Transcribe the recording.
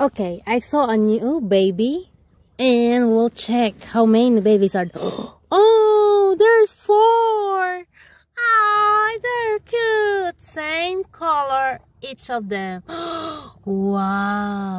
Okay, I saw a new baby and we'll check how many babies are. Oh, there's four. Ah, they're cute. Same color, each of them. Wow.